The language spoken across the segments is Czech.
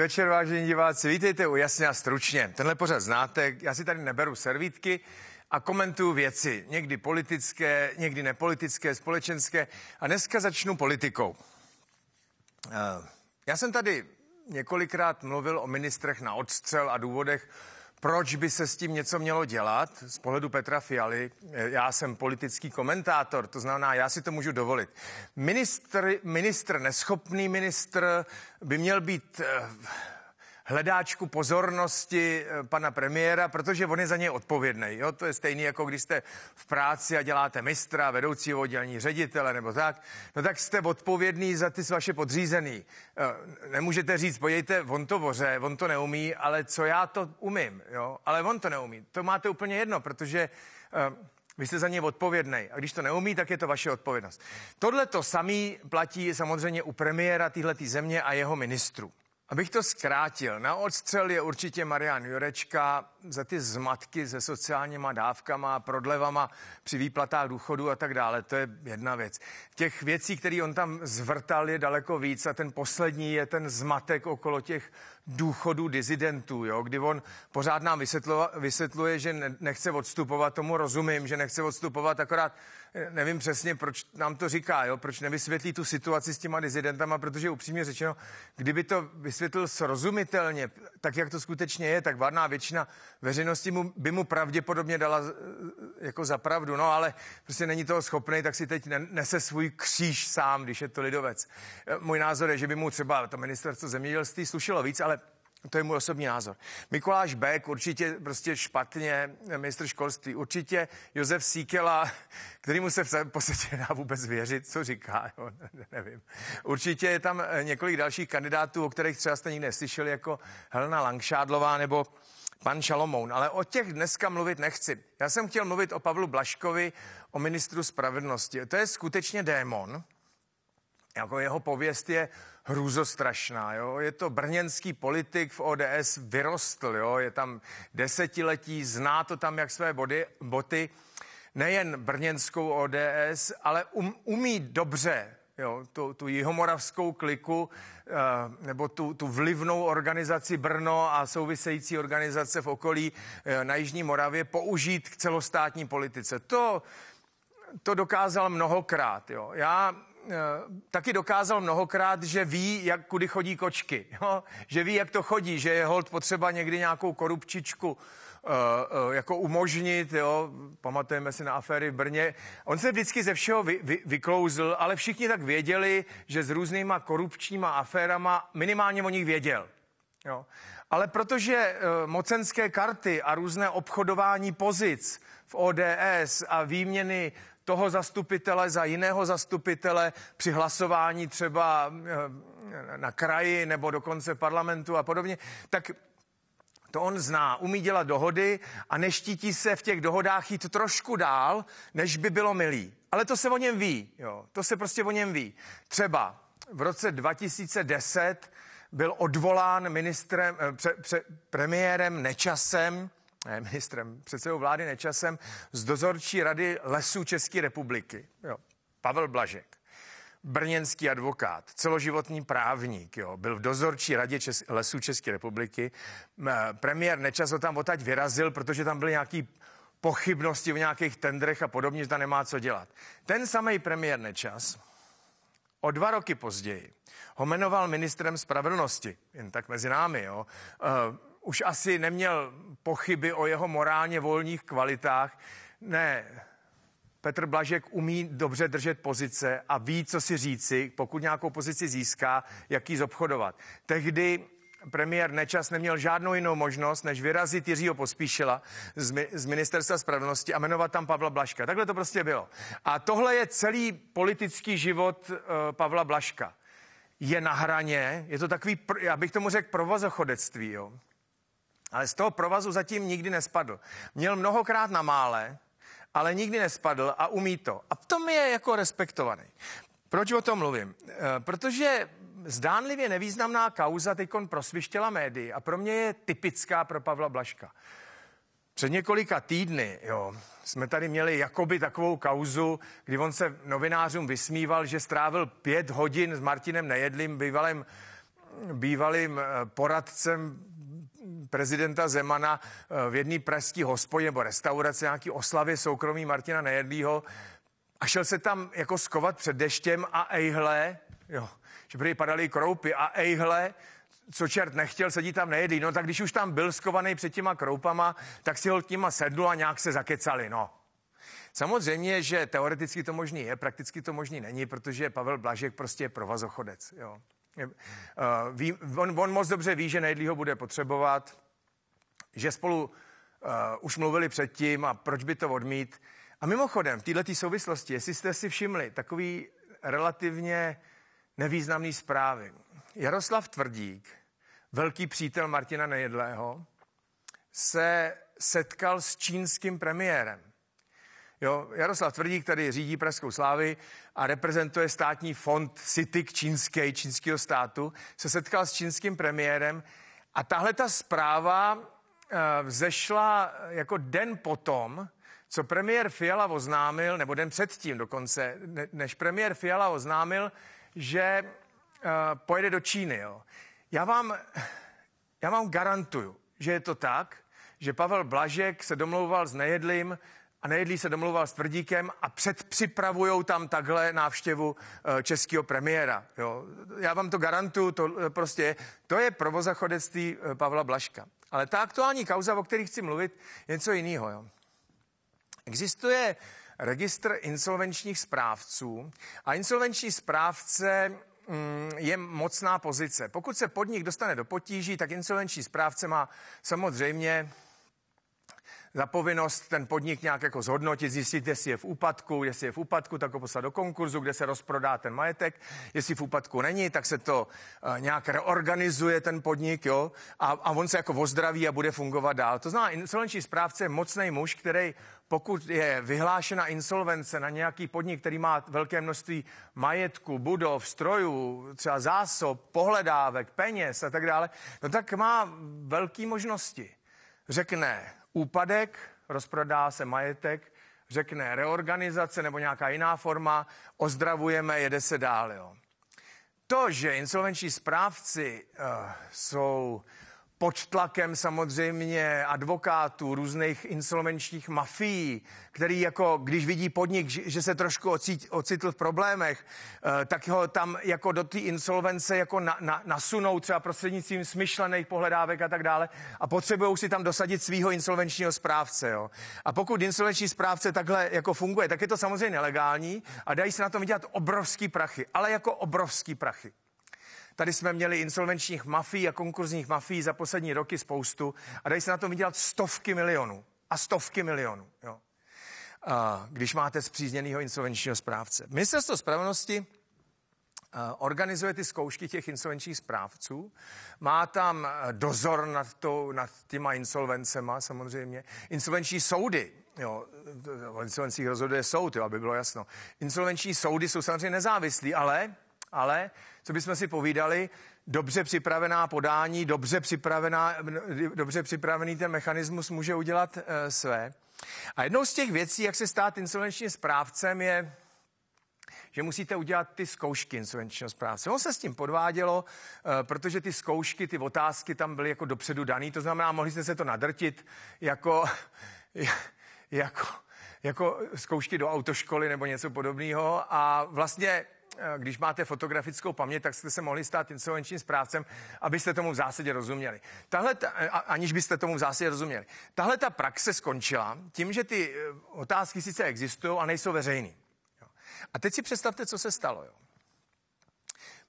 večer, vážení diváci. Vítejte u Jasně a stručně. Tenhle pořad znáte, já si tady neberu servítky a komentuju věci. Někdy politické, někdy nepolitické, společenské. A dneska začnu politikou. Eh, já jsem tady několikrát mluvil o ministrech na odstřel a důvodech, proč by se s tím něco mělo dělat z pohledu Petra Fialy. Já jsem politický komentátor, to znamená, já si to můžu dovolit. Ministr, ministr neschopný ministr by měl být eh, hledáčku pozornosti eh, pana premiéra, protože on je za něj odpovědný. Jo? To je stejný, jako když jste v práci a děláte mistra, vedoucího oddělení ředitele nebo tak, no tak jste odpovědný za ty vaše podřízený. Eh, nemůžete říct, pojďte, on to voře, on to neumí, ale co já to umím, jo? ale on to neumí. To máte úplně jedno, protože uh, vy jste za něj odpovědný. A když to neumí, tak je to vaše odpovědnost. Tohle to samý platí samozřejmě u premiéra této země a jeho ministrů. Abych to zkrátil, na odstřel je určitě Marian Jurečka za ty zmatky se sociálníma dávkama, prodlevama při výplatách důchodu a tak dále. To je jedna věc. Těch věcí, které on tam zvrtal, je daleko víc a ten poslední je ten zmatek okolo těch důchodů dizidentů, jo? kdy on pořád nám vysvětluje, že nechce odstupovat, tomu rozumím, že nechce odstupovat, akorát eh, nevím přesně, proč nám to říká, jo? proč nevysvětlí tu situaci s těma dizidentama, protože upřímně řečeno, kdyby to vysvětlil srozumitelně, tak jak to skutečně je, tak varná většina veřejnosti mu, by mu pravděpodobně dala eh, jako za pravdu, no ale prostě není toho schopný, tak si teď nese svůj kříž sám, když je to lidovec. Eh, můj názor je, že by mu třeba to ministerstvo zemědělství slušelo víc, ale to je můj osobní názor. Mikuláš Beck určitě prostě špatně, ministr školství určitě, Josef Síkela, kterýmu se v podstatě dá vůbec věřit, co říká, jo, nevím. Určitě je tam eh, několik dalších kandidátů, o kterých třeba jste nikdy neslyšeli, jako Helena Langšádlová nebo pan Šalomoun, ale o těch dneska mluvit nechci. Já jsem chtěl mluvit o Pavlu Blaškovi, o ministru spravedlnosti. To je skutečně démon, jako jeho pověst je hrůzostrašná. Jo? Je to brněnský politik v ODS, vyrostl, jo? je tam desetiletí, zná to tam jak své body, boty, nejen brněnskou ODS, ale um, umí dobře jo, tu, tu jihomoravskou kliku eh, nebo tu, tu vlivnou organizaci Brno a související organizace v okolí eh, na Jižní Moravě použít k celostátní politice. To, to dokázal mnohokrát. Jo. Já taky dokázal mnohokrát, že ví, jak kudy chodí kočky. Jo? Že ví, jak to chodí, že je hold potřeba někdy nějakou korupčičku uh, uh, jako umožnit, jo? pamatujeme si na aféry v Brně. On se vždycky ze všeho vy, vy, vyklouzl, ale všichni tak věděli, že s různýma korupčníma aférama minimálně o nich věděl. Jo? Ale protože mocenské karty a různé obchodování pozic v ODS a výměny toho zastupitele za jiného zastupitele při hlasování třeba eh, na kraji nebo dokonce parlamentu a podobně, tak to on zná, umí dělat dohody a neštítí se v těch dohodách jít trošku dál, než by bylo milý. Ale to se o něm ví, jo. To se prostě o něm ví. Třeba v roce 2010 byl odvolán ministrem, eh, pře, pře, premiérem Nečasem ne, ministrem, předsedou vlády Nečasem z dozorčí rady lesů České republiky. Jo. Pavel Blažek, brněnský advokát, celoživotní právník, jo, byl v dozorčí radě Čes- lesů České republiky. Premiér Nečas ho tam odtaď vyrazil, protože tam byly nějaký pochybnosti o nějakých tendrech a podobně, že tam nemá co dělat. Ten samý premiér Nečas o dva roky později ho jmenoval ministrem spravedlnosti, jen tak mezi námi, jo. Uh, už asi neměl pochyby o jeho morálně volných kvalitách. Ne, Petr Blažek umí dobře držet pozice a ví, co si říci, pokud nějakou pozici získá, jak ji zobchodovat. Tehdy premiér Nečas neměl žádnou jinou možnost, než vyrazit Jiřího Pospíšila z, mi, z ministerstva spravedlnosti a jmenovat tam Pavla Blaška. Takhle to prostě bylo. A tohle je celý politický život uh, Pavla Blaška. Je na hraně, je to takový, já bych tomu řekl, provozochodectví. Jo? Ale z toho provazu zatím nikdy nespadl. Měl mnohokrát na mále, ale nikdy nespadl a umí to. A v tom je jako respektovaný. Proč o tom mluvím? E, protože zdánlivě nevýznamná kauza teď prosvištěla médii a pro mě je typická pro Pavla Blaška. Před několika týdny jo, jsme tady měli jakoby takovou kauzu, kdy on se novinářům vysmíval, že strávil pět hodin s Martinem Nejedlým, bývalým bývalým eh, poradcem prezidenta Zemana v jedné pražské hospodě nebo restaurace, nějaký oslavě soukromí Martina Nejedlýho a šel se tam jako skovat před deštěm a ejhle, jo, že prý padaly kroupy a ejhle, co čert nechtěl, sedí tam nejedlý. No tak když už tam byl skovaný před těma kroupama, tak si ho k nima sedl a nějak se zakecali, no. Samozřejmě, že teoreticky to možný je, prakticky to možný není, protože Pavel Blažek prostě je provazochodec. Jo. Uh, ví, on, on moc dobře ví, že Nejedlý ho bude potřebovat, že spolu uh, už mluvili předtím a proč by to odmít. A mimochodem, v této souvislosti, jestli jste si všimli, takový relativně nevýznamný zprávy. Jaroslav Tvrdík, velký přítel Martina Nejedlého, se setkal s čínským premiérem. Jo, Jaroslav Tvrdík tady řídí Pražskou slávy a reprezentuje státní fond CITIC čínské, čínského státu, se setkal s čínským premiérem a tahle ta zpráva uh, vzešla jako den potom, co premiér Fiala oznámil, nebo den předtím dokonce, než premiér Fiala oznámil, že uh, pojede do Číny. Jo. Já, vám, já vám garantuju, že je to tak, že Pavel Blažek se domlouval s Nejedlým a Nejedlý se domlouval s Tvrdíkem a předpřipravují tam takhle návštěvu uh, českého premiéra. Jo. Já vám to garantuju, to uh, prostě to je provozachodectví uh, Pavla Blažka. Ale ta aktuální kauza, o které chci mluvit, je něco jiného. Jo. Existuje registr insolvenčních správců a insolvenční správce mm, je mocná pozice. Pokud se podnik dostane do potíží, tak insolvenční správce má samozřejmě za povinnost ten podnik nějak jako zhodnotit, zjistit, jestli je v úpadku, jestli je v úpadku, tak ho poslat do konkurzu, kde se rozprodá ten majetek. Jestli v úpadku není, tak se to uh, nějak reorganizuje ten podnik, jo, a, a on se jako ozdraví a bude fungovat dál. To znamená, insolvenční správce je mocný muž, který pokud je vyhlášena insolvence na nějaký podnik, který má velké množství majetku, budov, strojů, třeba zásob, pohledávek, peněz a tak dále, no tak má velké možnosti. Řekne, úpadek, rozprodá se majetek, řekne reorganizace nebo nějaká jiná forma, ozdravujeme, jede se dál. Jo. To, že insolvenční správci uh, jsou pod tlakem samozřejmě advokátů, různých insolvenčních mafií, který jako, když vidí podnik, že se trošku ocitl v problémech, eh, tak ho tam jako do té insolvence jako na, na, nasunou třeba prostřednictvím smyšlených pohledávek a tak dále a potřebují si tam dosadit svého insolvenčního správce. Jo. A pokud insolvenční správce takhle jako funguje, tak je to samozřejmě nelegální a dají se na tom vydělat obrovský prachy, ale jako obrovský prachy. Tady jsme měli insolvenčních mafií a konkurzních mafií za poslední roky spoustu a dají se na tom vydělat stovky milionů a stovky milionů. Jo. A když máte zpřízněného insolvenčního správce. Ministerstvo spravedlnosti organizuje ty zkoušky těch insolvenčních správců. Má tam dozor nad, to, nad těma insolvencema samozřejmě. Insolvenční soudy, jo, o insolvencích rozhoduje soud, jo, aby bylo jasno. Insolvenční soudy jsou samozřejmě nezávislí, ale ale co bychom si povídali, dobře připravená podání, dobře, připravená, dobře připravený ten mechanismus může udělat e, své. A jednou z těch věcí, jak se stát insolvenčním správcem, je, že musíte udělat ty zkoušky insolvenčního správce. On se s tím podvádělo, e, protože ty zkoušky, ty otázky tam byly jako dopředu daný, to znamená, mohli jste se to nadrtit jako, jako, jako zkoušky do autoškoly nebo něco podobného a vlastně Eh, když máte fotografickou paměť, tak jste se mohli stát insolvenčním správcem, abyste tomu v zásadě rozuměli. Tahle, ta, aniž byste tomu v zásadě rozuměli. Tahle ta praxe skončila tím, že ty eh, otázky sice existují a nejsou veřejný. A teď si představte, co se stalo. Jo.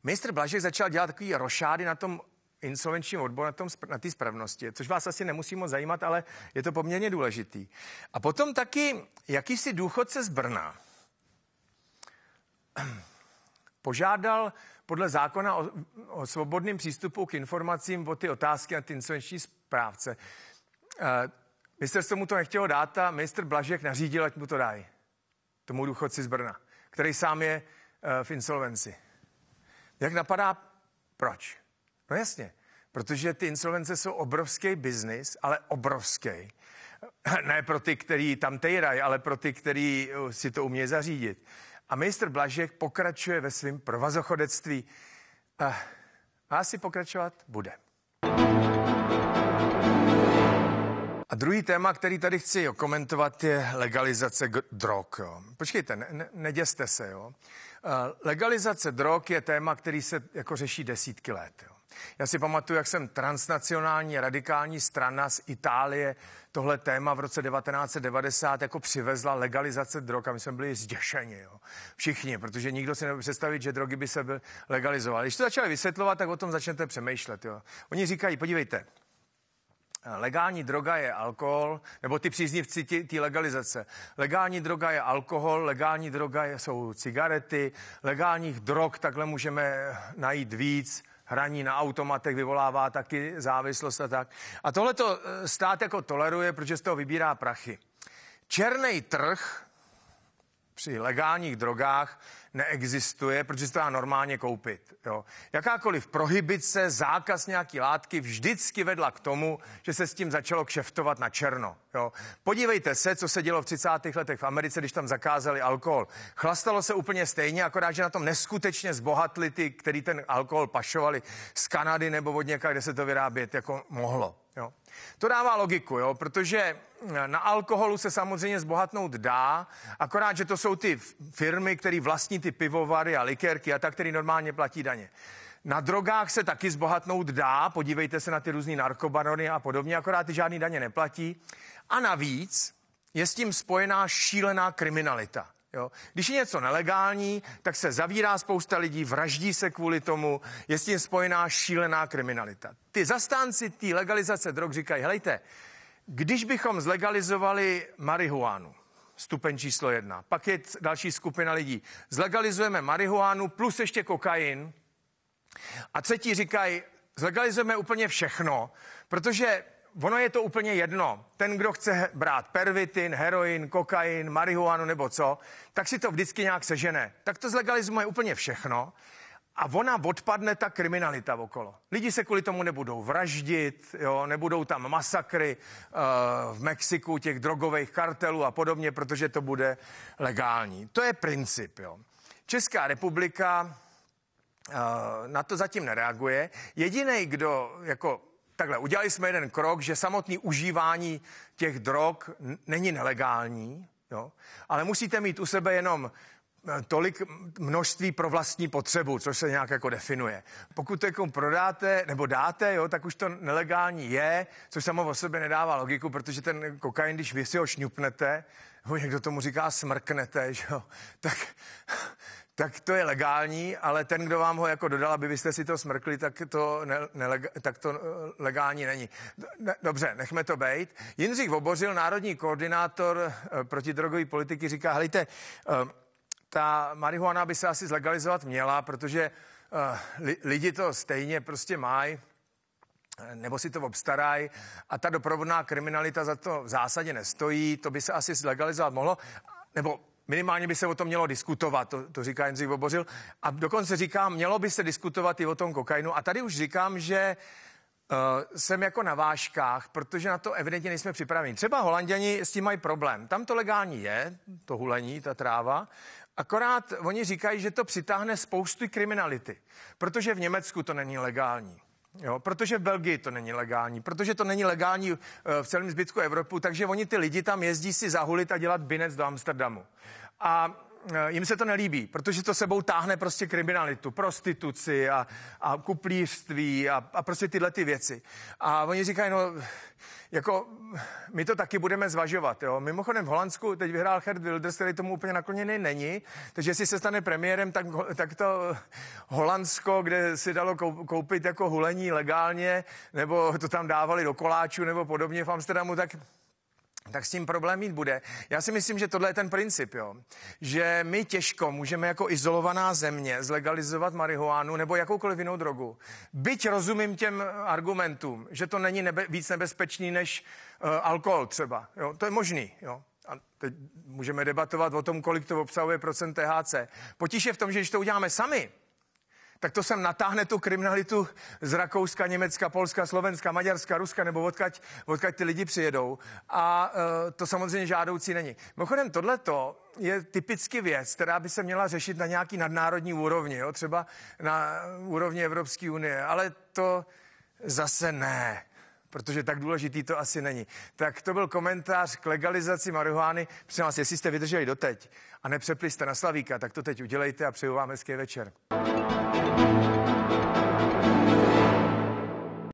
Ministr Blažek začal dělat takový rošády na tom insolvenčním odboru, na, tom, na té spravnosti, což vás asi nemusí moc zajímat, ale je to poměrně důležitý. A potom taky jakýsi důchodce z Brna požádal podle zákona o, o svobodném přístupu k informacím o ty otázky na ty insolvenční správce. E, ministerstvo mu to nechtělo dát a ministr Blažek nařídil, ať mu to dají. Tomu důchodci z Brna, který sám je e, v insolvenci. Jak napadá, proč? No jasně, protože ty insolvence jsou obrovský biznis, ale obrovský. Ne pro ty, který tam tejrají, ale pro ty, který si to umějí zařídit. A ministr Blažek pokračuje ve svém provazochodectví. A, A asi pokračovat bude. A druhý téma, který tady chci komentovat, je legalizace drog. Jo. Počkejte, ne, ne, neděste se. Jo. Uh, legalizace drog je téma, který se jako řeší desítky let. Jo. Já si pamatuju, jak jsem transnacionální radikální strana z Itálie tohle téma v roce 1990 jako přivezla legalizace drog a my jsme byli zděšeni. Jo. Všichni, protože nikdo si nebude představit, že drogy by se legalizovaly. Když to začali vysvětlovat, tak o tom začnete přemýšlet. Jo. Oni říkají, podívejte, Legální droga je alkohol, nebo ty příznivci té legalizace. Legální droga je alkohol, legální droga je, jsou cigarety, legálních drog takhle můžeme najít víc hraní na automatech vyvolává taky závislost a tak. A tohle to eh, stát jako toleruje, protože z toho vybírá prachy. Černý trh při legálních drogách neexistuje, protože se to dá normálně koupit. Jo. Jakákoliv prohybice, zákaz nějaký látky vždycky vedla k tomu, že se s tím začalo kšeftovat na černo. Jo. Podívejte se, co se dělo v 30. letech v Americe, když tam zakázali alkohol. Chlastalo se úplně stejně, akorát, že na tom neskutečně zbohatli ty, který ten alkohol pašovali z Kanady nebo od něka, kde se to vyrábět jako mohlo. Jo. To dává logiku, jo, protože na alkoholu se samozřejmě zbohatnout dá, akorát, že to jsou ty firmy, které vlastní ty pivovary a likérky a tak, který normálně platí daně. Na drogách se taky zbohatnout dá, podívejte se na ty různé narkobarony a podobně, akorát ty žádný daně neplatí. A navíc je s tím spojená šílená kriminalita. Jo? Když je něco nelegální, tak se zavírá spousta lidí, vraždí se kvůli tomu, je s tím spojená šílená kriminalita. Ty zastánci té legalizace drog říkají, helejte, když bychom zlegalizovali marihuánu, stupeň číslo jedna, pak je další skupina lidí, zlegalizujeme marihuánu plus ještě kokain a třetí říkají, zlegalizujeme úplně všechno, protože ono je to úplně jedno. Ten, kdo chce brát pervitin, heroin, kokain, marihuanu nebo co, tak si to vždycky nějak sežene. Tak to zlegalizuje úplně všechno a ona odpadne ta kriminalita okolo. Lidi se kvůli tomu nebudou vraždit, jo, nebudou tam masakry uh, v Mexiku těch drogových kartelů a podobně, protože to bude legální. To je princip. Jo. Česká republika uh, na to zatím nereaguje. Jediný, kdo jako takhle, udělali jsme jeden krok, že samotný užívání těch drog není nelegální, jo? ale musíte mít u sebe jenom eh, tolik množství pro vlastní potřebu, což se nějak jako definuje. Pokud to jako prodáte nebo dáte, jo, tak už to nelegální je, což samo o sobě nedává logiku, protože ten kokain, když vy si ho šňupnete, někdo tomu říká smrknete, že jo, tak tak to je legální, ale ten, kdo vám ho jako dodal, aby byste si to smrkli, tak to, ne, nelega, tak to eh, legální není. Dobře, nechme to bejt. Jindřich Vobořil, národní koordinátor eh, protidrogové politiky, říká, helejte, eh, ta marihuana by se asi zlegalizovat měla, protože lidi to stejně prostě mají, nebo si to obstarají a ta doprovodná kriminalita za to v zásadě nestojí, to by se asi zlegalizovat mohlo, nebo Minimálně by se o tom mělo diskutovat, to, to říká Jindřich Vobořil. A dokonce říkám, mělo by se diskutovat i o tom kokainu. A tady už říkám, že uh, jsem jako na váškách, protože na to evidentně nejsme připraveni. Třeba holanděni s tím mají problém. Tam to legální je, to hulení, ta tráva, akorát oni říkají, že to přitáhne spoustu kriminality, protože v Německu to není legální. Jo, protože v Belgii to není legální, protože to není legální eh, v celém zbytku Evropy, takže oni ty lidi tam jezdí si zahulit a dělat binec do Amsterdamu. A jim se to nelíbí, protože to sebou táhne prostě kriminalitu, prostituci a, a kuplířství a, a prostě tyhle ty věci. A oni říkají, no, jako my to taky budeme zvažovat. Jo. Mimochodem v Holandsku teď vyhrál Gerd Wilders, který tomu úplně nakloněný není, takže jestli se stane premiérem, tak, tak to Holandsko, kde si dalo koupit jako hulení legálně, nebo to tam dávali do koláčů nebo podobně v Amsterdamu, tak tak s tím problém mít bude. Já si myslím, že tohle je ten princip, jo. Že my těžko můžeme jako izolovaná země zlegalizovat marihuánu nebo jakoukoliv jinou drogu. Byť rozumím těm argumentům, že to není nebe, víc nebezpečný než uh, alkohol třeba. Jo. To je možný, jo. A teď můžeme debatovat o tom, kolik to obsahuje procent THC. Potíž je v tom, že když to uděláme sami, tak to sem natáhne tu kriminalitu z Rakouska, Německa, Polska, Slovenska, Maďarska, Ruska nebo odkaď, odkaď ty lidi přijedou. A uh, to samozřejmě žádoucí není. Mimochodem, tohleto je typicky věc, která by se měla řešit na nějaký nadnárodní úrovni, jo? třeba na úrovni Evropské unie, ale to zase ne protože tak důležitý to asi není. Tak to byl komentář k legalizaci marihuány. Prosím vás, jestli jste vydrželi doteď a nepřepli jste na Slavíka, tak to teď udělejte a přeju vám hezký večer. Thank you.